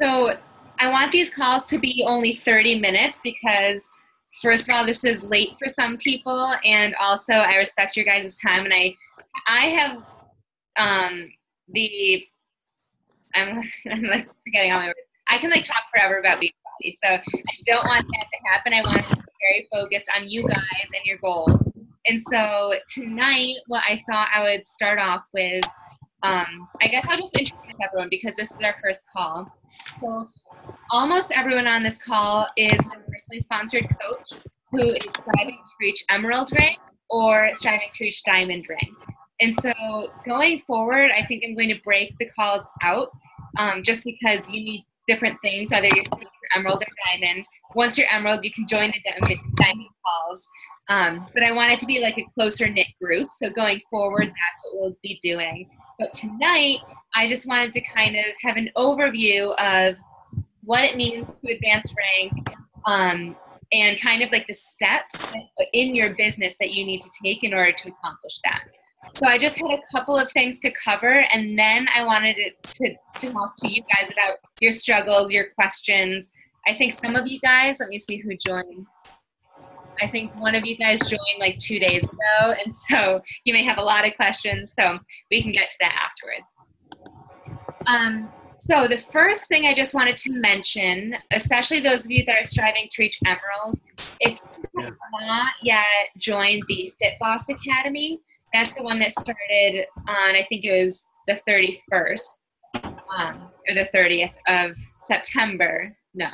So I want these calls to be only 30 minutes because first of all, this is late for some people, and also I respect your guys' time, and I I have um, the I'm, I'm like forgetting all my words. I can like talk forever about Beachbody, so I don't want that to happen. I want to be very focused on you guys and your goals. And so tonight, what I thought I would start off with, um, I guess I'll just introduce everyone because this is our first call. So almost everyone on this call is a personally sponsored coach who is striving to reach emerald rank or striving to reach diamond rank. And so going forward, I think I'm going to break the calls out um, just because you need different things, whether you're emerald or diamond. Once you're emerald, you can join the diamond calls. Um, but I want it to be like a closer knit group. So going forward, that's what we'll be doing. But tonight, I just wanted to kind of have an overview of what it means to advance rank um, and kind of like the steps in your business that you need to take in order to accomplish that. So I just had a couple of things to cover, and then I wanted to, to, to talk to you guys about your struggles, your questions. I think some of you guys, let me see who joined. I think one of you guys joined like two days ago, and so you may have a lot of questions, so we can get to that afterwards. Um, so the first thing I just wanted to mention, especially those of you that are striving to reach Emerald, if you have not yet joined the Fit Boss Academy, that's the one that started on I think it was the 31st um, or the 30th of September. No,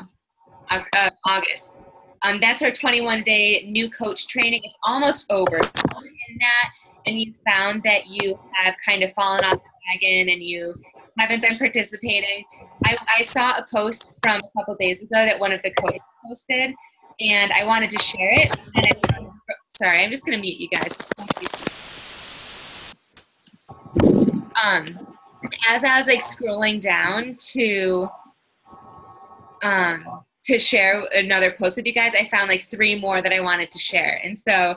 of, of August. Um, that's our 21 day new coach training. It's almost over in that, and you found that you have kind of fallen off the wagon and you haven't been participating. I, I saw a post from a couple days ago that one of the coaches posted, and I wanted to share it. sorry, I'm just going to mute you guys. Um, as I was like scrolling down to um, to share another post with you guys, I found like three more that I wanted to share. And so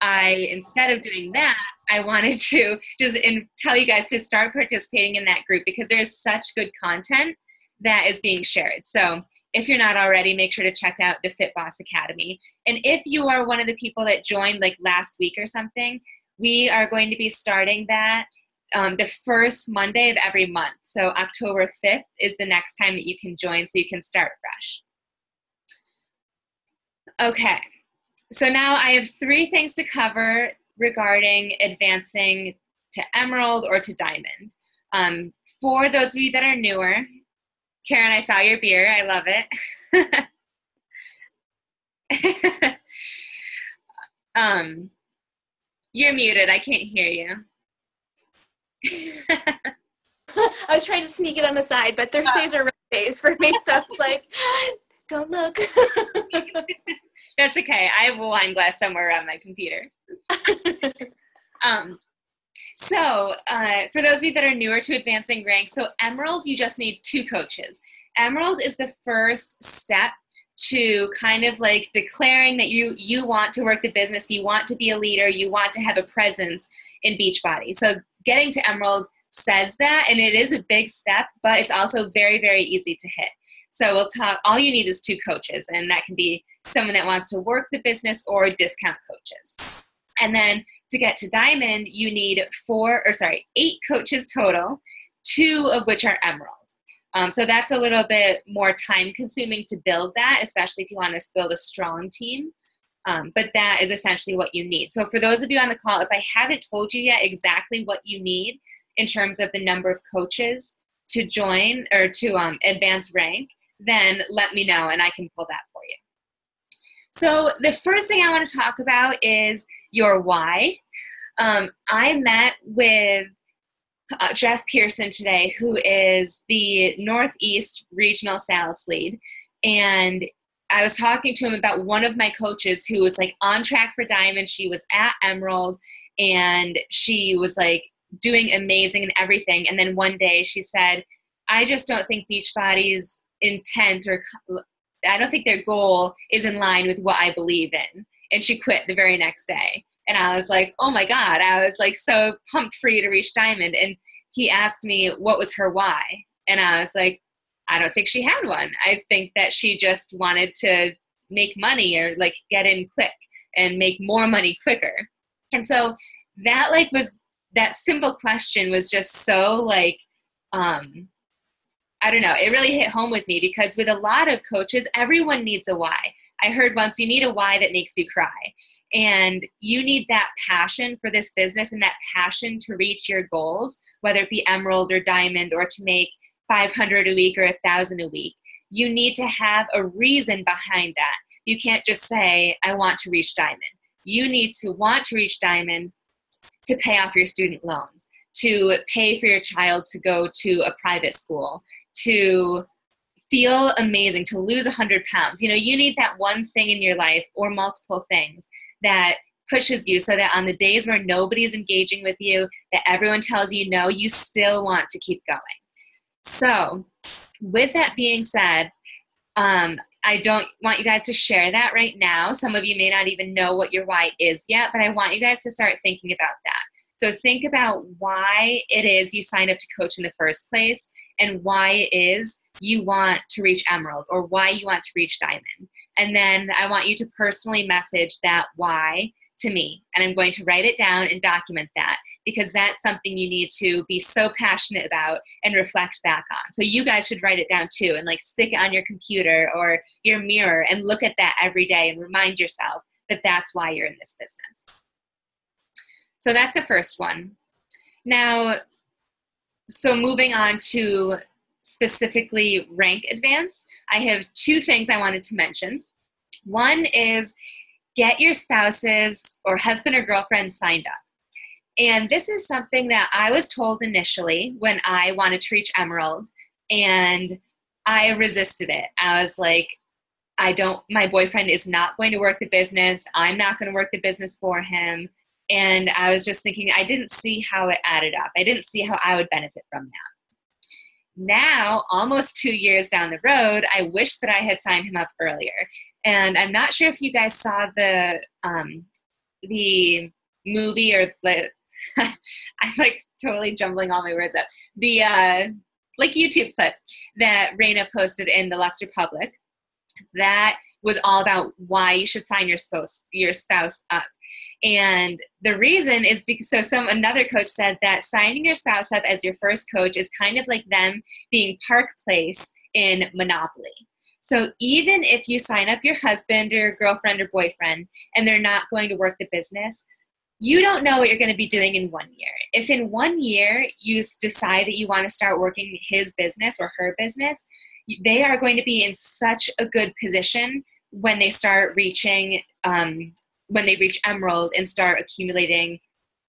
I, instead of doing that, I wanted to just in, tell you guys to start participating in that group because there's such good content that is being shared. So if you're not already, make sure to check out the Fit Boss Academy. And if you are one of the people that joined like last week or something, we are going to be starting that um, the first Monday of every month. So October 5th is the next time that you can join so you can start fresh. Okay, so now I have three things to cover regarding advancing to emerald or to diamond. Um, for those of you that are newer, Karen, I saw your beer. I love it. um, you're muted. I can't hear you. I was trying to sneak it on the side, but Thursdays are rough days for me, so it's like, don't look. That's okay. I have a wine glass somewhere around my computer. um, so, uh, for those of you that are newer to advancing rank, so Emerald, you just need two coaches. Emerald is the first step to kind of like declaring that you you want to work the business, you want to be a leader, you want to have a presence in Beachbody. So getting to Emerald says that, and it is a big step, but it's also very, very easy to hit. So we'll talk, all you need is two coaches, and that can be someone that wants to work the business or discount coaches. And then to get to Diamond, you need four, or sorry, eight coaches total, two of which are Emerald. Um, so that's a little bit more time consuming to build that, especially if you want to build a strong team. Um, but that is essentially what you need. So, for those of you on the call, if I haven't told you yet exactly what you need in terms of the number of coaches to join or to um, advance rank, then let me know and I can pull that for you. So, the first thing I want to talk about is your why. Um, I met with uh, Jeff Pearson today, who is the Northeast Regional Sales Lead. And I was talking to him about one of my coaches who was like on track for Diamond. She was at Emerald and she was like doing amazing and everything. And then one day she said, I just don't think Beachbody's intent or I don't think their goal is in line with what I believe in. And she quit the very next day. And I was like, oh my God. I was like so pumped for you to reach Diamond. And he asked me what was her why. And I was like, I don't think she had one. I think that she just wanted to make money or like get in quick and make more money quicker. And so that like was that simple question was just so like um I don't know, it really hit home with me because with a lot of coaches, everyone needs a why. I heard once you need a why that makes you cry. And you need that passion for this business and that passion to reach your goals, whether it be emerald or diamond or to make 500 a week or a 1000 a week. You need to have a reason behind that. You can't just say, I want to reach diamond. You need to want to reach diamond to pay off your student loans, to pay for your child to go to a private school, to feel amazing, to lose 100 pounds. You know, you need that one thing in your life or multiple things that pushes you so that on the days where nobody's engaging with you, that everyone tells you no, you still want to keep going. So, with that being said, um, I don't want you guys to share that right now. Some of you may not even know what your why is yet, but I want you guys to start thinking about that. So think about why it is you signed up to coach in the first place and why it is you want to reach emerald or why you want to reach diamond. And then I want you to personally message that why to me. And I'm going to write it down and document that because that's something you need to be so passionate about and reflect back on. So you guys should write it down too and like stick it on your computer or your mirror and look at that every day and remind yourself that that's why you're in this business. So that's the first one. Now, so moving on to specifically rank advance, I have two things I wanted to mention. One is get your spouses or husband or girlfriend signed up. And this is something that I was told initially when I wanted to reach Emerald, and I resisted it. I was like, I don't, my boyfriend is not going to work the business. I'm not going to work the business for him. And I was just thinking, I didn't see how it added up. I didn't see how I would benefit from that. Now, almost two years down the road, I wish that I had signed him up earlier. And I'm not sure if you guys saw the um, the movie or the I'm like totally jumbling all my words up. The uh, like YouTube clip that Raina posted in the Lux Republic that was all about why you should sign your spouse your spouse up. And the reason is because so some another coach said that signing your spouse up as your first coach is kind of like them being Park Place in Monopoly. So even if you sign up your husband or girlfriend or boyfriend and they're not going to work the business, you don't know what you're going to be doing in one year. If in one year you decide that you want to start working his business or her business, they are going to be in such a good position when they start reaching, um, when they reach Emerald and start accumulating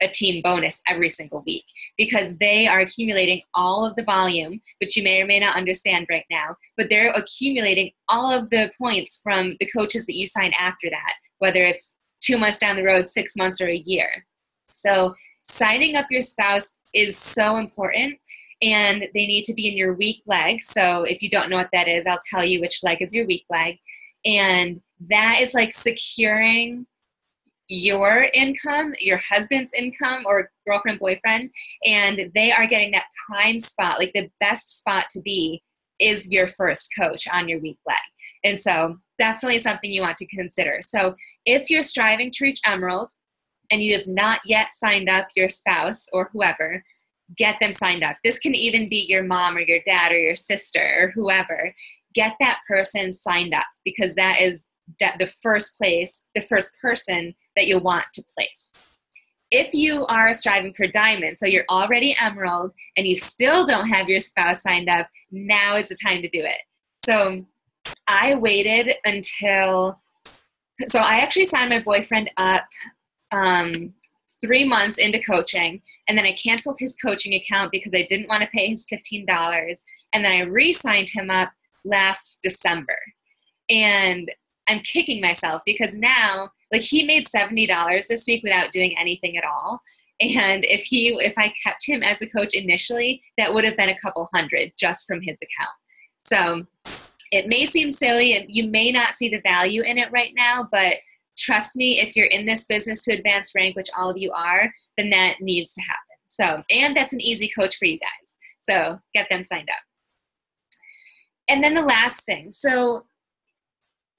a team bonus every single week because they are accumulating all of the volume, which you may or may not understand right now, but they're accumulating all of the points from the coaches that you sign after that, whether it's two months down the road, six months, or a year. So, signing up your spouse is so important and they need to be in your weak leg. So, if you don't know what that is, I'll tell you which leg is your weak leg. And that is like securing your income, your husband's income, or girlfriend, boyfriend, and they are getting that prime spot, like the best spot to be is your first coach on your weak leg. And so, definitely something you want to consider. So, if you're striving to reach Emerald and you have not yet signed up your spouse or whoever, get them signed up. This can even be your mom or your dad or your sister or whoever. Get that person signed up because that is the first place, the first person that you'll want to place. If you are striving for diamond, so you're already emerald and you still don't have your spouse signed up, now is the time to do it. So I waited until, so I actually signed my boyfriend up um, three months into coaching, and then I canceled his coaching account because I didn't want to pay his $15. And then I re signed him up last December. And I'm kicking myself because now, like, he made $70 this week without doing anything at all. And if he, if I kept him as a coach initially, that would have been a couple hundred just from his account. So it may seem silly and you may not see the value in it right now, but trust me, if you're in this business to advance rank, which all of you are, then that needs to happen. So, and that's an easy coach for you guys. So get them signed up. and then the last thing. So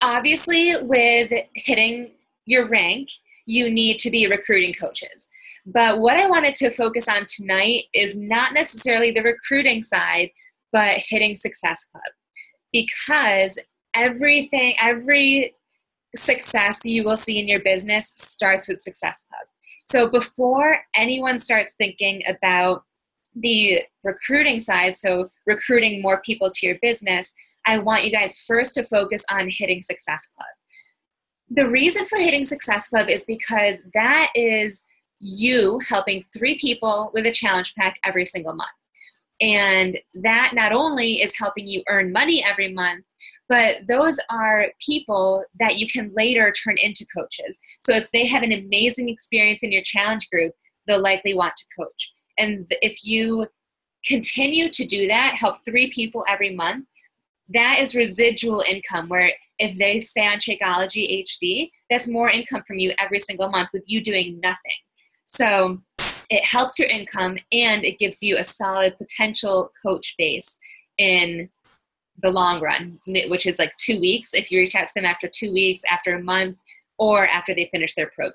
obviously, with hitting your rank, you need to be recruiting coaches. But what I wanted to focus on tonight is not necessarily the recruiting side, but hitting Success Club. Because everything, every success you will see in your business starts with Success Club. So before anyone starts thinking about the recruiting side, so recruiting more people to your business, I want you guys first to focus on hitting Success Club. The reason for hitting Success Club is because that is you helping three people with a challenge pack every single month. And that not only is helping you earn money every month, but those are people that you can later turn into coaches. So if they have an amazing experience in your challenge group, they'll likely want to coach. And if you continue to do that, help three people every month, that is residual income where if they stay on Shakeology HD, that's more income from you every single month with you doing nothing. So it helps your income and it gives you a solid potential coach base in the long run, which is like two weeks if you reach out to them after two weeks, after a month, or after they finish their program.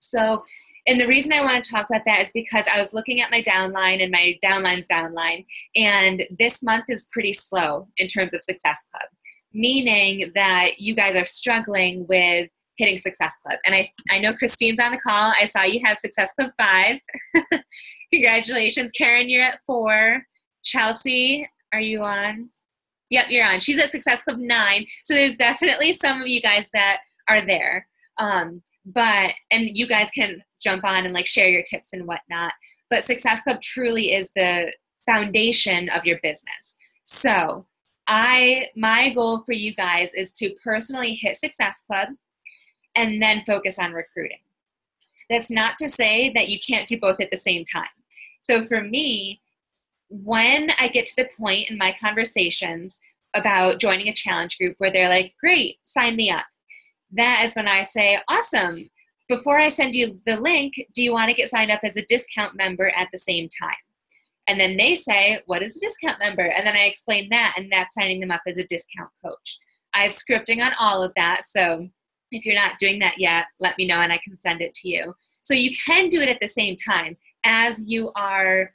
So, and the reason I want to talk about that is because I was looking at my downline and my downline's downline, and this month is pretty slow in terms of Success Club, meaning that you guys are struggling with hitting Success Club. And I, I know Christine's on the call. I saw you have Success Club 5. Congratulations. Karen, you're at 4. Chelsea, are you on? Yep, you're on. She's at Success Club 9. So there's definitely some of you guys that are there. Um, but, and you guys can jump on and like share your tips and whatnot. But Success Club truly is the foundation of your business. So I, my goal for you guys is to personally hit Success Club and then focus on recruiting. That's not to say that you can't do both at the same time. So for me, when I get to the point in my conversations about joining a challenge group where they're like, great, sign me up, that is when I say, awesome. Before I send you the link, do you want to get signed up as a discount member at the same time? And then they say, What is a discount member? And then I explain that, and that's signing them up as a discount coach. I have scripting on all of that. So if you're not doing that yet, let me know and I can send it to you. So you can do it at the same time as you are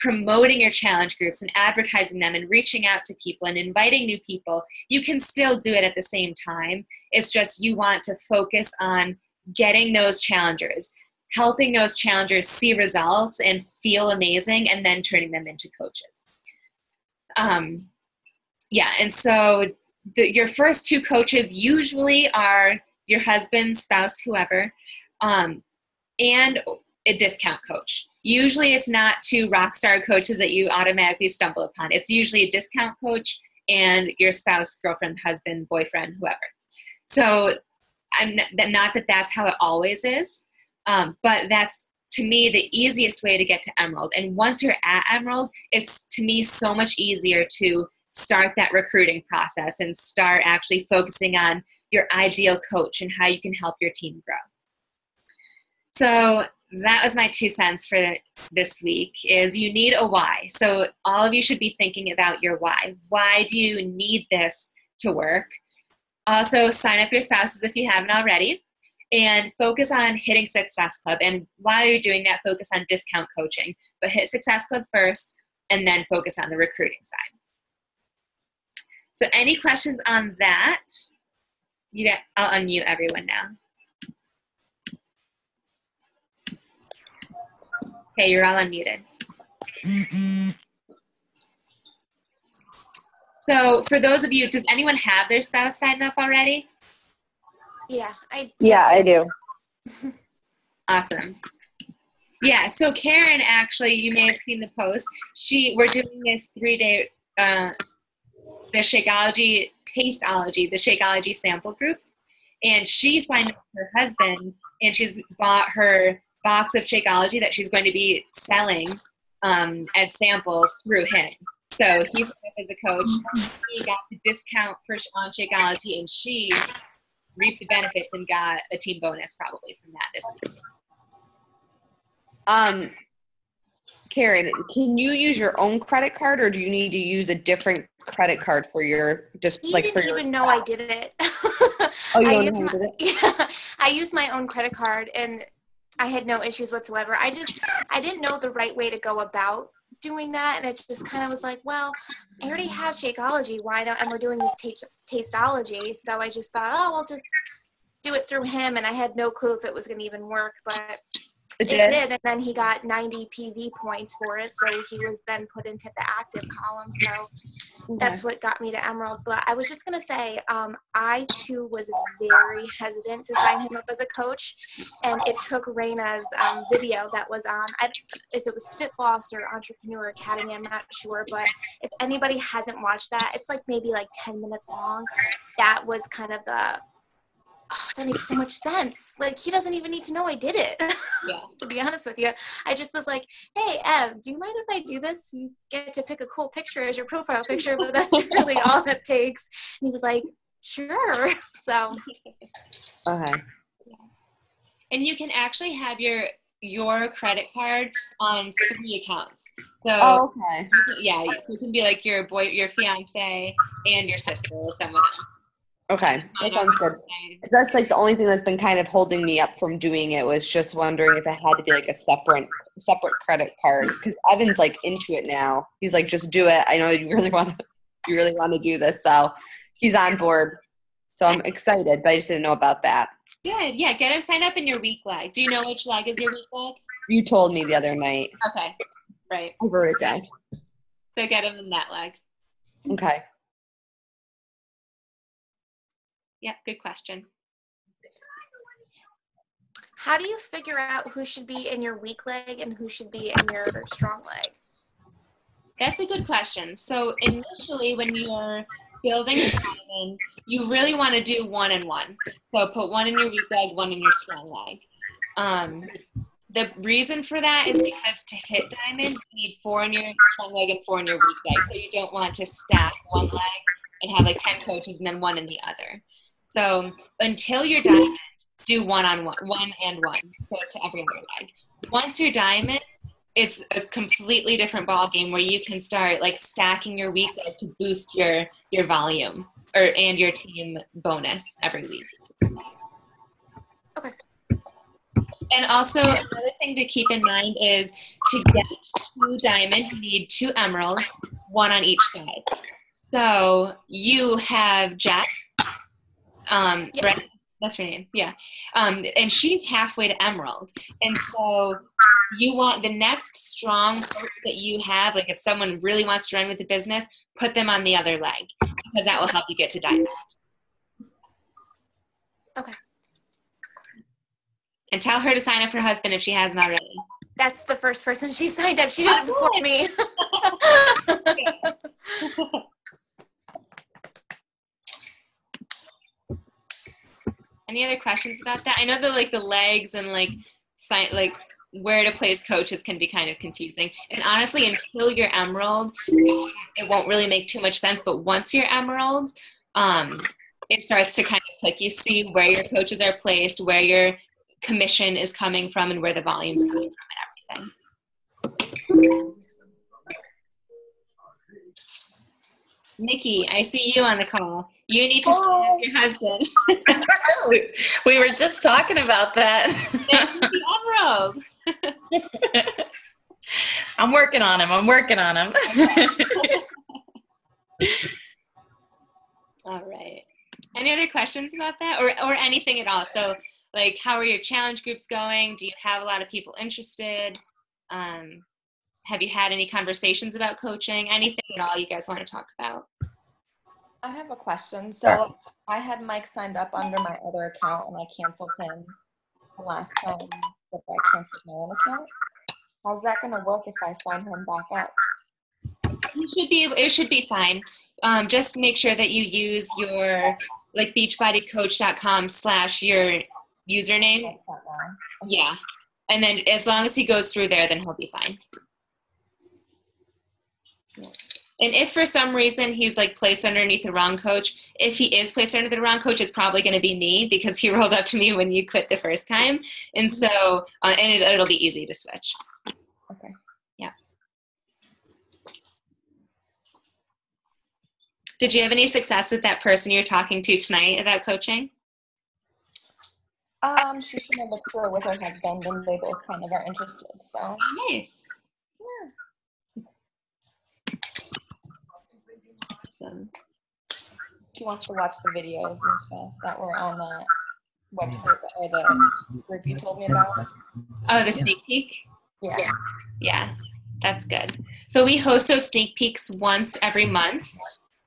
promoting your challenge groups and advertising them and reaching out to people and inviting new people. You can still do it at the same time. It's just you want to focus on getting those challengers, helping those challengers see results and feel amazing, and then turning them into coaches. Um, yeah, and so the, your first two coaches usually are your husband, spouse, whoever, um, and a discount coach. Usually it's not two rock star coaches that you automatically stumble upon. It's usually a discount coach and your spouse, girlfriend, husband, boyfriend, whoever. So, I'm not that that's how it always is, um, but that's to me the easiest way to get to Emerald. And once you're at Emerald, it's to me so much easier to start that recruiting process and start actually focusing on your ideal coach and how you can help your team grow. So that was my two cents for this week is you need a why. So all of you should be thinking about your why. Why do you need this to work? Also sign up your spouses if you haven't already and focus on hitting Success Club. And while you're doing that, focus on discount coaching. But hit Success Club first and then focus on the recruiting side. So any questions on that? You get, I'll unmute everyone now. Okay, you're all unmuted. So for those of you, does anyone have their spouse signed up already? Yeah, I Yeah, I do. awesome. Yeah, so Karen actually, you may have seen the post. She we're doing this three day uh, the Shakeology Tasteology, the Shakeology sample group. And she signed up her husband and she's bought her box of Shakeology that she's going to be selling um, as samples through him. So he's as a coach. He got the discount for on Shakeology and she reaped the benefits and got a team bonus probably from that this week. Um, Karen, can you use your own credit card or do you need to use a different credit card for your just He like didn't for your even know I did it. Oh, you I don't used know my, did it? Yeah, I used my own credit card and I had no issues whatsoever. I just I didn't know the right way to go about doing that, and it just kind of was like, well, I already have Shakeology. Why not? And we're doing this taste tasteology, so I just thought, oh, I'll just do it through him, and I had no clue if it was going to even work, but It it did. did, and then he got 90 PV points for it, so he was then put into the active column. So that's what got me to Emerald. But I was just gonna say, um, I too was very hesitant to sign him up as a coach, and it took Raina's um, video that was on. I, if it was Fit Boss or Entrepreneur Academy, I'm not sure, but if anybody hasn't watched that, it's like maybe like 10 minutes long. That was kind of the. Oh, that makes so much sense. Like he doesn't even need to know I did it. Yeah. to be honest with you, I just was like, "Hey, Ev, do you mind if I do this? You get to pick a cool picture as your profile picture, but that's really all it takes." And he was like, "Sure." So Okay. And you can actually have your your credit card on three accounts. So Oh, okay. yeah, so it can be like your boy, your fiance, and your sister or someone else. Okay. That sounds good. Because that's like the only thing that's been kind of holding me up from doing it was just wondering if it had to be like a separate separate credit card. Because Evan's like into it now. He's like, just do it. I know you really want to you really want to do this, so he's on board. So I'm excited, but I just didn't know about that. Good. Yeah, get him signed up in your weak leg. Do you know which leg is your weak leg? You told me the other night. Okay. Right. I wrote it down. So get him in that leg. Okay. Yeah, good question. how do you figure out who should be in your weak leg and who should be in your strong leg? That's a good question. So initially, when you're building a you really want to do one and one. So put one in your weak leg, one in your strong leg. Um, the reason for that is because to hit diamond, you need four in your strong leg and four in your weak leg. So you don't want to stack one leg and have like 10 coaches and then one in the other. So until you're diamond, do one on one, one and one, so to every other leg. Once you're diamond, it's a completely different ball game where you can start like stacking your week to boost your your volume or and your team bonus every week. Okay. And also another thing to keep in mind is to get to diamond, you need two emeralds, one on each side. So you have Jess, um, Yeah. Brett, that's her name, yeah, um, and she's halfway to emerald, and so you want the next strong coach that you have, like if someone really wants to run with the business, put them on the other leg because that will help you get to diamond. Okay. And tell her to sign up her husband if she hasn't already. That's the first person she signed up. She did it before me. Any other questions about that? I know that like the legs and like sign like where to place coaches can be kind of confusing. And honestly, until you're emerald, it won't really make too much sense. But once you're emerald, um, it starts to kind of click. You see where your coaches are placed, where your commission is coming from, and where the volume's coming from, and everything. Nikki, I see you on the call. You need to up your husband. we, we were just talking about that. I'm working on him. I'm working on him. All right. Any other questions about that, or or anything at all? So, like, how are your challenge groups going? Do you have a lot of people interested? Um, have you had any conversations about coaching? Anything at all you guys want to talk about? I have a question. So I had Mike signed up under my other account and I canceled him the last time that I canceled my own account. How's that gonna work if I sign him back up? You should be. It should be fine. Um, just make sure that you use your like beachbodycoach.com slash your username. Like that now. Yeah, and then as long as he goes through there, then he'll be fine. And if for some reason he's like placed underneath the wrong coach, if he is placed under the wrong coach, it's probably going to be me because he rolled up to me when you quit the first time. And so, uh, and it, will be easy to switch. Okay. Yeah. Did you have any success with that person you're talking to tonight about coaching? Um, she's in the pool with her husband, and they both kind of are interested. So nice. Awesome. she wants to watch the videos and stuff that were on the website or the group you told me about. Oh, the sneak peek? Yeah. Yeah, that's good. So we host those sneak peeks once every month.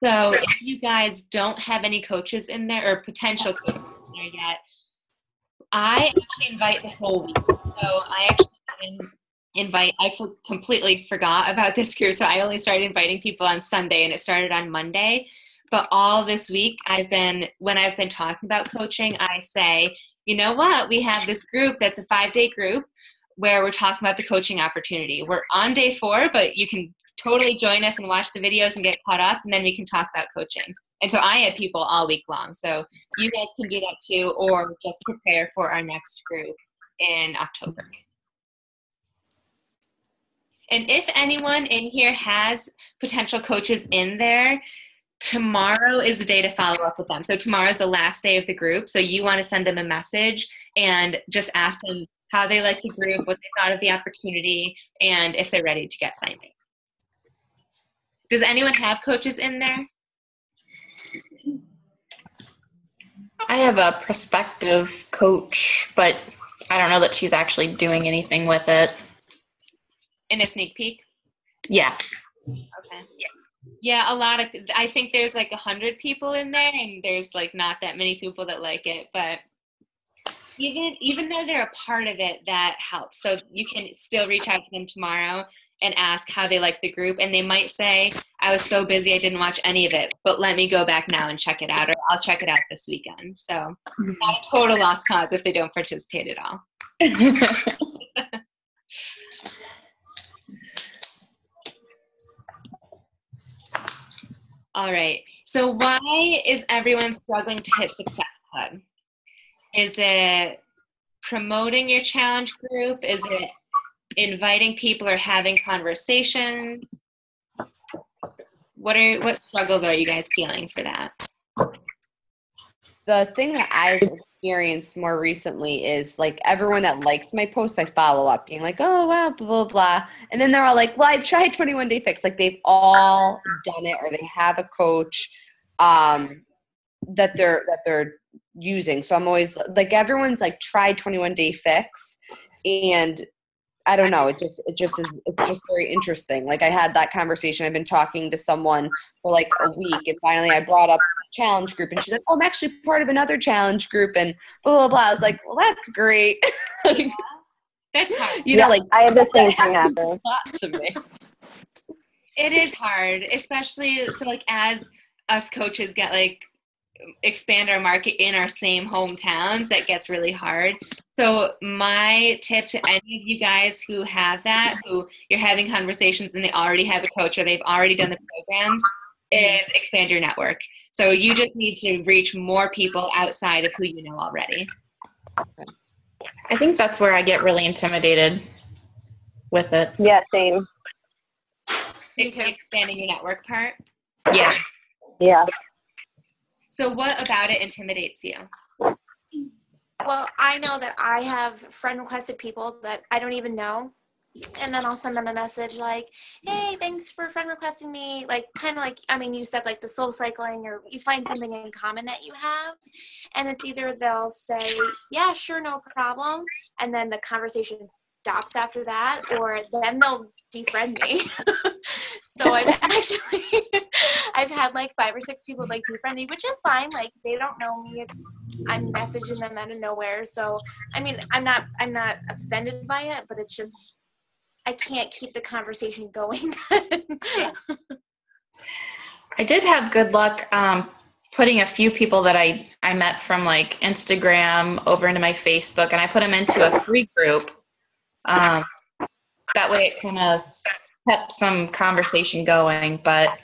So if you guys don't have any coaches in there or potential coaches in there yet, I actually invite the whole week. So I actually didn't invite, I completely forgot about this group. So I only started inviting people on Sunday and it started on Monday. But all this week, I've been, when I've been talking about coaching, I say, you know what? We have this group that's a five day group where we're talking about the coaching opportunity. We're on day four, but you can totally join us and watch the videos and get caught up, and then we can talk about coaching. And so I have people all week long. So you guys can do that too, or just prepare for our next group in October. And if anyone in here has potential coaches in there, tomorrow is the day to follow up with them. So tomorrow is the last day of the group. So you want to send them a message and just ask them how they like the group, what they thought of the opportunity, and if they're ready to get signed. Does anyone have coaches in there? I have a prospective coach, but I don't know that she's actually doing anything with it. In a sneak peek? Yeah. Okay. Yeah, Yeah, a lot of. I think there's like a hundred people in there, and there's like not that many people that like it. But even even though they're a part of it, that helps. So you can still reach out to them tomorrow and ask how they like the group, and they might say, "I was so busy, I didn't watch any of it, but let me go back now and check it out, or I'll check it out this weekend." So mm-hmm. not a total lost cause if they don't participate at all. All right. So why is everyone struggling to hit Success Club? Is it promoting your challenge group? Is it inviting people or having conversations? What are what struggles are you guys feeling for that? The thing that I've experienced more recently is like everyone that likes my post, I follow up being like, oh wow, blah blah blah. And then they're all like, Well, I've tried 21 day fix. Like they've all done it or they have a coach um that they're that they're using. So I'm always like everyone's like tried 21 day fix and I don't know. It just it just is it's just very interesting. Like I had that conversation. I've been talking to someone for like a week, and finally I brought up challenge group, and she's like, "Oh, I'm actually part of another challenge group," and blah blah blah. I was like, "Well, that's great." like, That's hard. you know, like I had the same thing that happen. happens a lot to me. It is hard, especially so like as us coaches get like expand our market in our same hometowns, that gets really hard. So my tip to any of you guys who have that, who you're having conversations and they already have a coach or they've already done the programs, is expand your network. So you just need to reach more people outside of who you know already. I think that's where I get really intimidated with it. Yeah, same. Me. Expanding your network part. Yeah. Yeah. So what about it intimidates you? Well, I know that I have friend requested people that I don't even know. And then I'll send them a message like, hey, thanks for friend requesting me. Like, kind of like, I mean, you said like the soul cycling, or you find something in common that you have. And it's either they'll say, yeah, sure, no problem. And then the conversation stops after that, or then they'll defriend me. so I've actually, I've had like five or six people like defriend me, which is fine. Like, they don't know me. It's, I'm messaging them out of nowhere. So, I mean, I'm not, I'm not offended by it, but it's just, I can't keep the conversation going. I did have good luck um, putting a few people that I, I met from like Instagram over into my Facebook, and I put them into a free group. Um, that way, it kind of kept some conversation going. But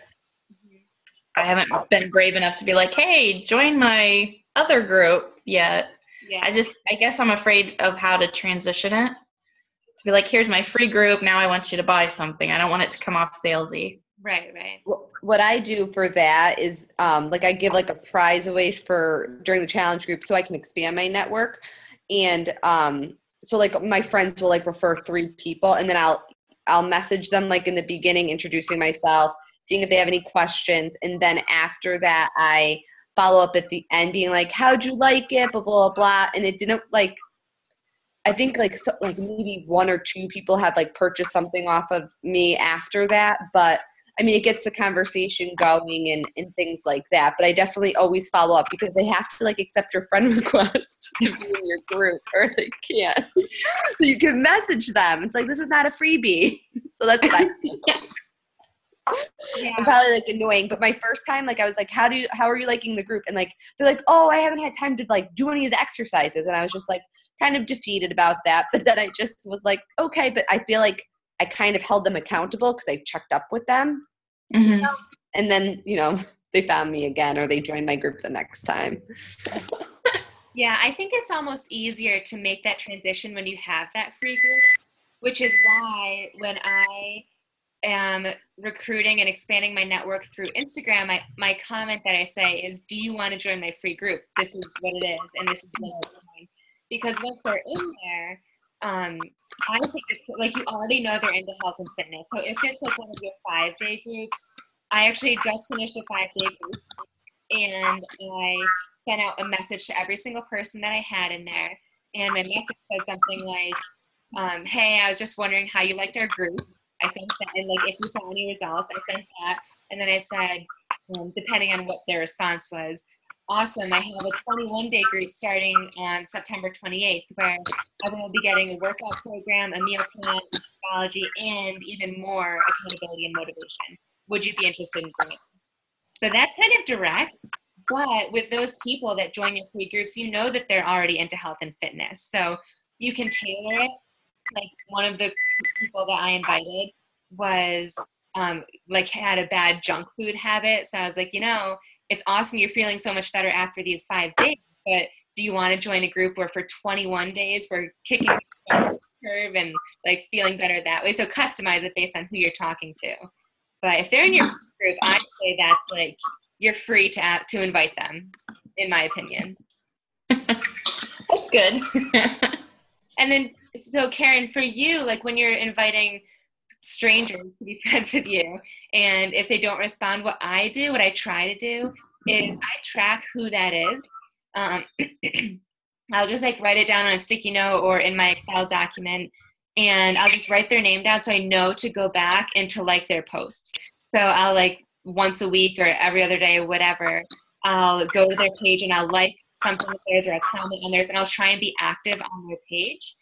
I haven't been brave enough to be like, "Hey, join my other group" yet. Yeah. I just, I guess, I'm afraid of how to transition it. To be like, "Here's my free group. Now I want you to buy something." I don't want it to come off salesy. Right, right. Wh- What I do for that is, um, like I give like a prize away for during the challenge group, so I can expand my network, and um, so like my friends will like refer three people, and then I'll I'll message them like in the beginning, introducing myself, seeing if they have any questions, and then after that I follow up at the end, being like, "How'd you like it?" Blah blah blah, and it didn't like. I think like so, like maybe one or two people have like purchased something off of me after that, but I mean it gets the conversation going and, and things like that. But I definitely always follow up because they have to like accept your friend request to be in your group or they can't. so you can message them. It's like this is not a freebie. so that's what I do. Yeah. I'm probably like annoying, but my first time, like I was like, "How do you? How are you liking the group?" And like they're like, "Oh, I haven't had time to like do any of the exercises," and I was just like kind of defeated about that. But then I just was like, "Okay," but I feel like I kind of held them accountable because I checked up with them, Mhm. and then you know they found me again or they joined my group the next time. Yeah, I think it's almost easier to make that transition when you have that free group, which is why when I am recruiting and expanding my network through Instagram, my, my comment that I say is, Do you want to join my free group? This is what it is, and this is what I'm doing. Because once they're in there, um, I think it's like you already know they're into health and fitness. So if it's like one of your five day groups, I actually just finished a five day group and I sent out a message to every single person that I had in there. And my message said something like, um, Hey, I was just wondering how you liked our group. I sent that, and like if you saw any results, I sent that. And then I said, um, depending on what their response was, awesome. I have a 21 day group starting on September 28th where I will be getting a workout program, a meal plan, Shakeology, and even more accountability and motivation. Would you be interested in joining? So that's kind of direct. But with those people that join your free groups, you know that they're already into health and fitness. So you can tailor it. Like one of the people that I invited was um, like had a bad junk food habit. So I was like, you know, it's awesome you're feeling so much better after these five days, but do you want to join a group where for 21 days we're kicking the curve and like feeling better that way? So customize it based on who you're talking to. But if they're in your group, I'd say that's like you're free to ask, to invite them, in my opinion. That's good. And then, so Karen, for you, like when you're inviting strangers to be friends with you, and if they don't respond, what I do, what I try to do, is I track who that is. Um, I'll just like write it down on a sticky note or in my Excel document, and I'll just write their name down so I know to go back and to like their posts. So I'll like once a week or every other day or whatever, I'll go to their page and I'll like something of theirs or a comment on theirs, and I'll try and be active on their page.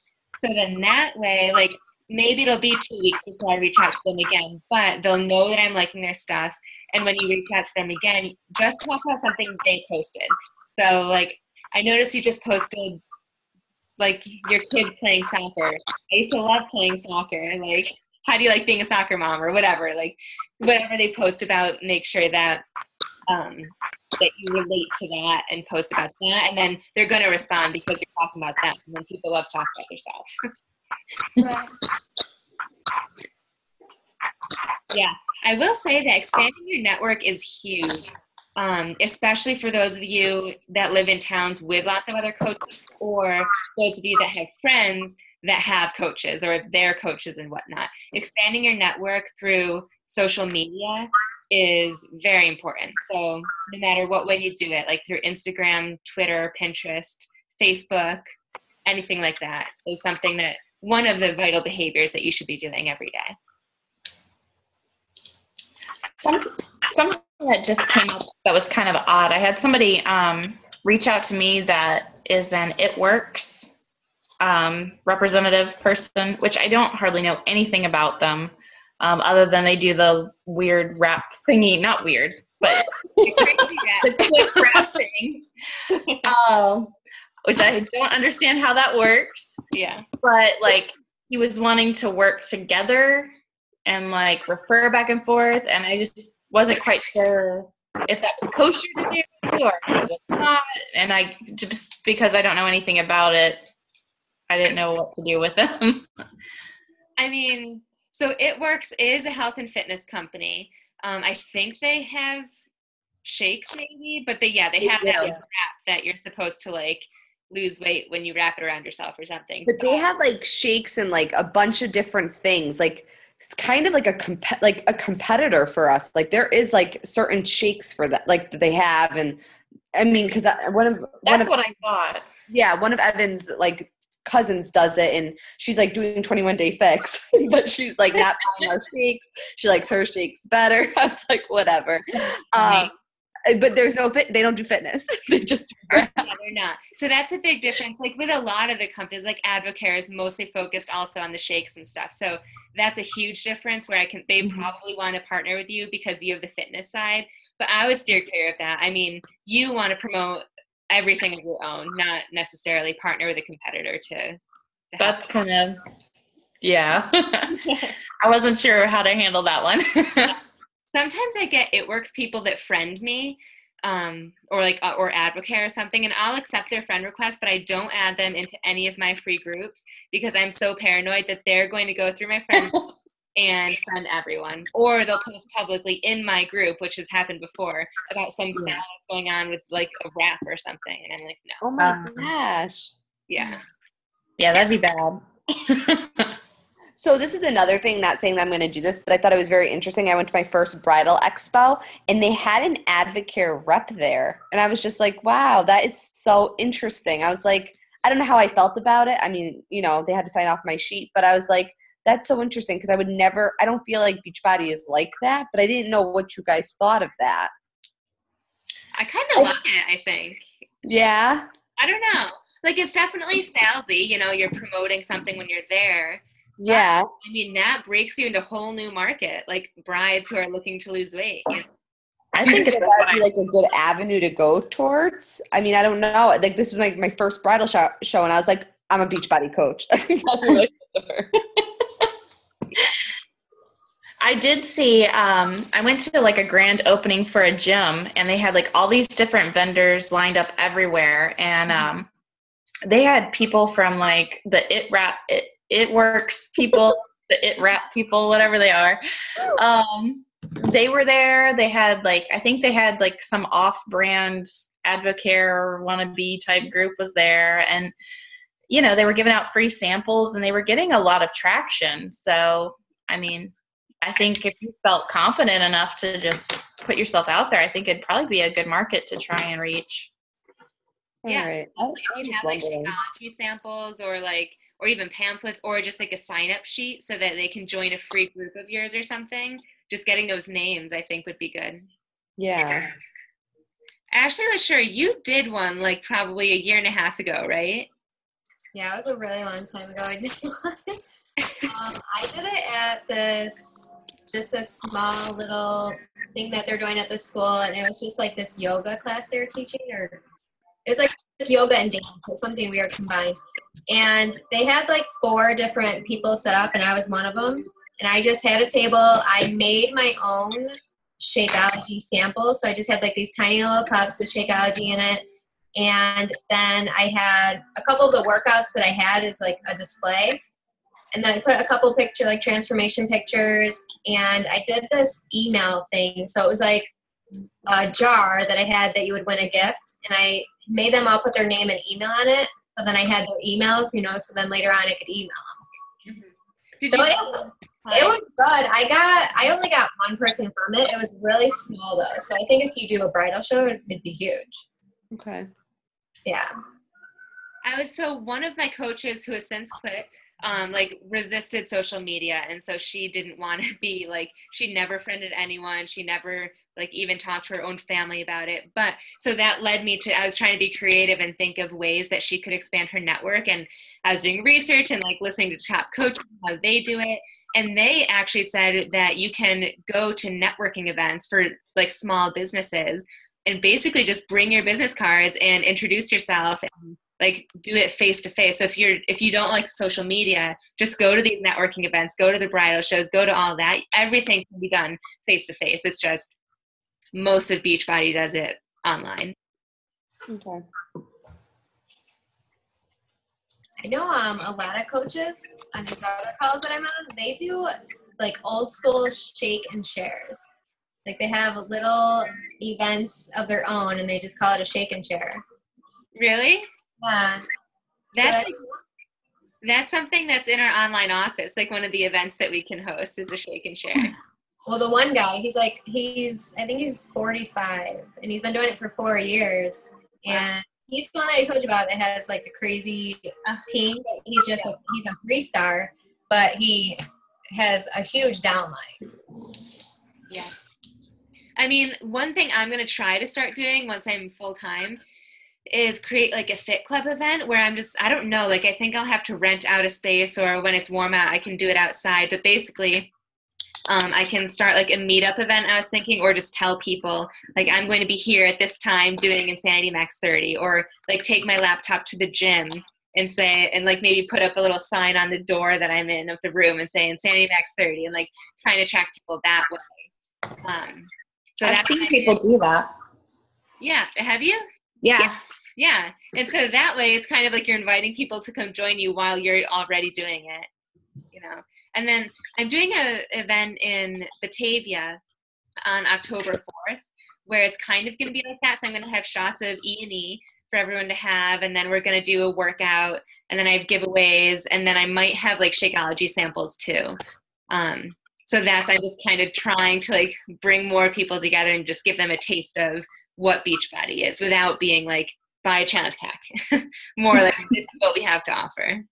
So then that way, like maybe it'll be two weeks before I reach out to them again, but they'll know that I'm liking their stuff. And when you reach out to them again, just talk about something they posted. So like I noticed you just posted like your kids playing soccer. I used to love playing soccer. Like how do you like being a soccer mom or whatever? Like whatever they post about, make sure that um, that you relate to that and post about that, and then they're going to respond because you're talking about them. And then people love talking about themselves. Right. Yeah, I will say that expanding your network is huge, um, especially for those of you that live in towns with lots of other coaches, or those of you that have friends that have coaches or their coaches and whatnot. Expanding your network through social media is very important. So, no matter what way you do it, like through Instagram, Twitter, Pinterest, Facebook, anything like that, is something that one of the vital behaviors that you should be doing every day. Some, something that just came up that was kind of odd. I had somebody um, reach out to me that is an It Works um, representative person, which I don't hardly know anything about them, um, other than they do the weird wrap thingy. Not weird, but the quick wrap thing, um, which I don't understand how that works. yeah. But like, he was wanting to work together and like refer back and forth, and I just wasn't quite sure if that was kosher to do or if it was not. And I just because I don't know anything about it, I didn't know what to do with them. I mean, so It Works is a health and fitness company. Um, I think they have shakes maybe, but they yeah they have that do. wrap that you're supposed to like lose weight when you wrap it around yourself or something. But they have like shakes and like a bunch of different things. Like it's kind of like a comp- like a competitor for us. Like there is like certain shakes for that like that they have and I mean cuz one of one That's of what I thought. yeah, one of Evan's like cousins does it and she's like doing 21 day fix but she's like not buying our shakes she likes her shakes better i was like whatever um, but there's no fit they don't do fitness they just yeah, they're not. So that's a big difference. Like with a lot of the companies, like Advocare is mostly focused also on the shakes and stuff. So that's a huge difference where I can they Mhm. probably want to partner with you because you have the fitness side. But I would steer clear of that. I mean, you want to promote everything of your own, not necessarily partner with a competitor to. to. That's kind of, yeah. I wasn't sure how to handle that one. Sometimes I get it works people that friend me, um, or like uh, or Advocare or something, and I'll accept their friend request, but I don't add them into any of my free groups because I'm so paranoid that they're going to go through my friends and friend everyone, or they'll post publicly in my group, which has happened before, about some Yeah. sad that's going on with like a wrap or something, and I'm like, no, oh my Um, gosh yeah, yeah, that'd be bad. So this is another thing, not saying that I'm going to do this, but I thought it was very interesting. I went to my first bridal expo and they had an Advocare rep there. And I was just like, wow, that is so interesting. I was like, I don't know how I felt about it. I mean, you know, they had to sign off my sheet, but I was like, that's so interesting because I would never, I don't feel like Beachbody is like that, but I didn't know what you guys thought of that. I kind of like it. I think. Yeah. I don't know. Like it's definitely salesy. You know, you're promoting something when you're there. Yeah. I mean, that breaks you into a whole new market, like brides who are looking to lose weight. you know? I think it's would be like a good avenue to go towards? I mean, I don't know. Like this was like my first bridal show, show and I was like, I'm a Beachbody coach. I. I did see. Um, I went to like a grand opening for a gym, and they had like all these different vendors lined up everywhere, and um, they had people from like the It Wrap, It It Works people, the It Wrap people, whatever they are. Um, they were there. They had like I think they had like some off-brand Advocare or wannabe type group was there, and you know they were giving out free samples, and they were getting a lot of traction. So I mean, I think if you felt confident enough to just put yourself out there, I think it'd probably be a good market to try and reach. Yeah. All right. I, I was You just have like wondering. Shakeology samples or like or even pamphlets or just like a sign up sheet so that they can join a free group of yours or something. Just getting those names I think would be good. Yeah. Ashley sure you did one like probably a year and a half ago, right? Yeah, it was a really long time ago. I did one. um, I did it at this just a small little thing that they're doing at the school, and it was just like this yoga class they were teaching, or it was like yoga and dance, so something weird combined. And they had like four different people set up, and I was one of them. And I just had a table. I made my own Shakeology samples, so I just had like these tiny little cups with Shakeology in it and then I had a couple of the workouts that I had as like a display, and then I put a couple picture like transformation pictures, and I did this email thing. So it was like a jar that I had that you would win a gift, and I made them all put their name and email on it. So then I had their emails, you know. So then later on I could email them. Did So you it was, it was good. I got I only got one person from it. It was really small though. So I think if you do a bridal show, it'd be huge. Okay. Yeah. I was so one of my coaches who has since quit, um, like resisted social media, and so she didn't want to be like she never friended anyone. She never like even talk to her own family about it. But so that led me to I was trying to be creative and think of ways that she could expand her network. And I was doing research and like listening to top coaches how they do it. And they actually said that you can go to networking events for like small businesses and basically just bring your business cards and introduce yourself and like do it face to face so if you're if you don't like social media just go to these networking events go to the bridal shows go to all that everything can be done face to face it's just most of beachbody does it online Okay. I know um, a lot of coaches on these other calls that I'm on, they do like old school shake and shares. Like they have little events of their own, and they just call it a shake and share. Really? Yeah. That's So that's something that's in our online office. Like one of the events that we can host is a shake and share. Well, the one guy, he's like, he's, I think he's 45, and he's been doing it for four years. And he's the one that I told you about that has like the crazy Uh, team. He's just, a, he's a three star, but he has a huge downline. Yeah. I mean, one thing I'm going to try to start doing once I'm full time is create like a fit club event where I'm just, I don't know, like I think I'll have to rent out a space or when it's warm out, I can do it outside. But basically, um, I can start like a meetup event, I was thinking, or just tell people, like, I'm going to be here at this time doing Insanity Max 30, or like take my laptop to the gym and say, and like maybe put up a little sign on the door that I'm in of the room and say Insanity Max 30 and like trying to attract people that way. Um, so I've seen people do that. Yeah, have you? Yeah. Yeah, and so that way it's kind of like you're inviting people to come join you while you're already doing it, you know. And then I'm doing an event in Batavia on October 4th, where it's kind of going to be like that. So I'm going to have shots of E and E for everyone to have, and then we're going to do a workout, and then I have giveaways, and then I might have like Shakeology samples too. Um, so that's I'm just kind of trying to like bring more people together and just give them a taste of what Beachbody is without being like buy a challenge pack. more like this is what we have to offer.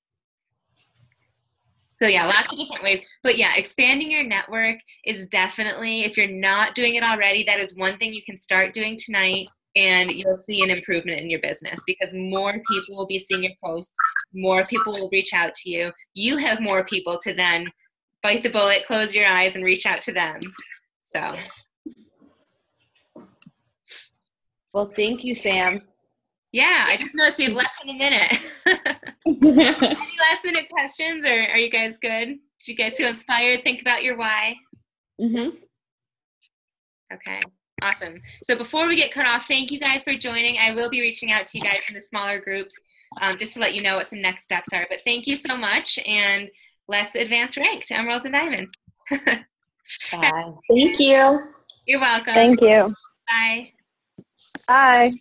So yeah, lots of different ways. But yeah, expanding your network is definitely if you're not doing it already, that is one thing you can start doing tonight and you'll see an improvement in your business because more people will be seeing your posts, more people will reach out to you. You have more people to then bite the bullet, close your eyes and reach out to them. So Well, thank you, Sam. Yeah, I just noticed we have less than a minute. Any last minute questions, or are you guys good? Did you guys feel inspired? Think about your why. Mm-hmm. Okay, awesome. So before we get cut off, thank you guys for joining. I will be reaching out to you guys in the smaller groups um, just to let you know what some next steps are. But thank you so much, and let's advance rank to Emerald and Diamond. Bye. Thank you. You're welcome. Thank you. Bye. Bye.